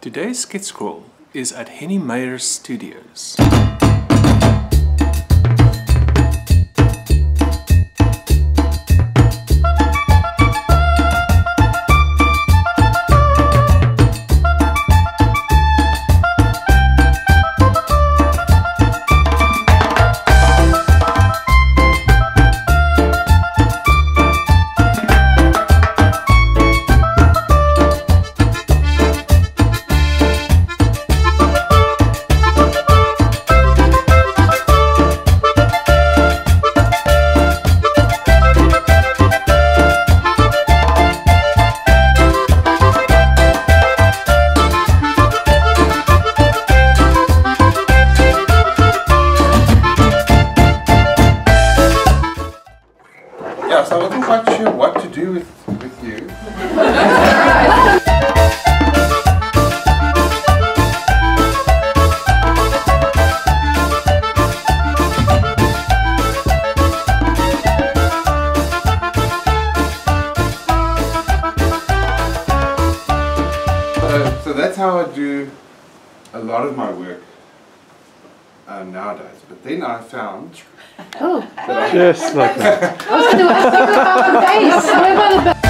Today's sketch crawl is at Hennie Meyer's studios. I wasn't quite sure what to do with, with you. So, so that's how I do a lot of my work uh, nowadays. But then I found Oh, that Just like that. I was going to think about the bass.